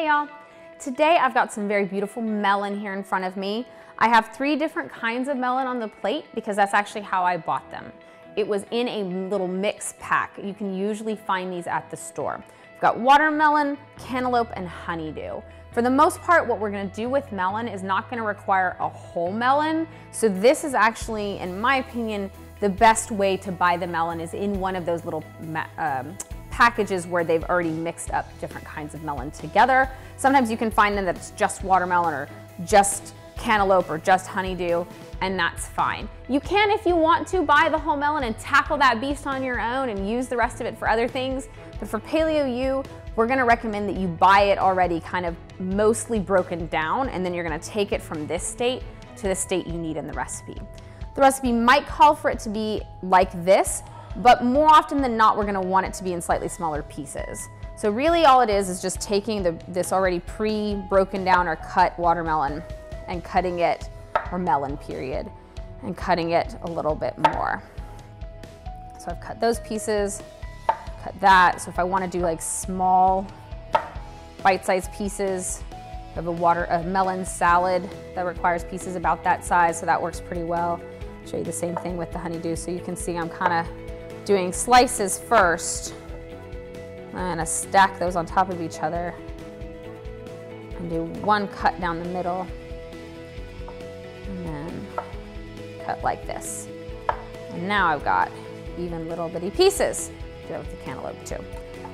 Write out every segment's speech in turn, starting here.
Hey y'all. Today I've got some very beautiful melon here in front of me. I have three different kinds of melon on the plate because that's actually how I bought them. It was in a little mix pack. You can usually find these at the store. We've got watermelon, cantaloupe, and honeydew. For the most part, what we're gonna do with melon is not gonna require a whole melon. So this is actually, in my opinion, the best way to buy the melon is in one of those little um, packages where they've already mixed up different kinds of melon together. Sometimes you can find them that it's just watermelon or just cantaloupe or just honeydew, and that's fine. You can, if you want to, buy the whole melon and tackle that beast on your own and use the rest of it for other things. But for Paleo U, we're gonna recommend that you buy it already kind of mostly broken down, and then you're gonna take it from this state to the state you need in the recipe. The recipe might call for it to be like this, but more often than not, we're gonna want it to be in slightly smaller pieces. So really all it is is just taking the, this already pre-broken down or cut watermelon and cutting it, or melon period, and cutting it a little bit more. So I've cut those pieces, cut that. So if I wanna do like small bite-sized pieces, have a water, a melon salad that requires pieces about that size, so that works pretty well. Show you the same thing with the honeydew. So you can see I'm kind of doing slices first. I'm gonna stack those on top of each other and do one cut down the middle and then cut like this. And now I've got even little bitty pieces. Do that with the cantaloupe too.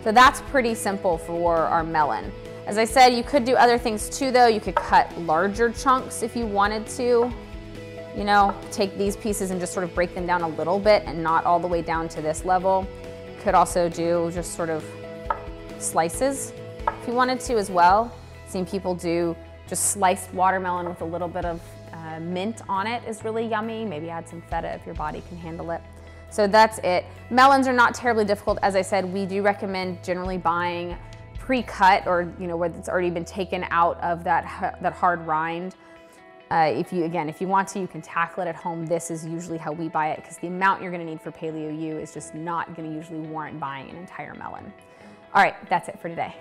So that's pretty simple for our melon. As I said, you could do other things too though. You could cut larger chunks if you wanted to you know, take these pieces and just sort of break them down a little bit and not all the way down to this level. Could also do just sort of slices if you wanted to as well. Seen people do just sliced watermelon with a little bit of uh, mint on it is really yummy. Maybe add some feta if your body can handle it. So that's it. Melons are not terribly difficult. As I said, we do recommend generally buying pre-cut or you know where it's already been taken out of that, that hard rind. Uh, if you, again, if you want to, you can tackle it at home. This is usually how we buy it because the amount you're gonna need for Paleo U is just not gonna usually warrant buying an entire melon. All right, that's it for today.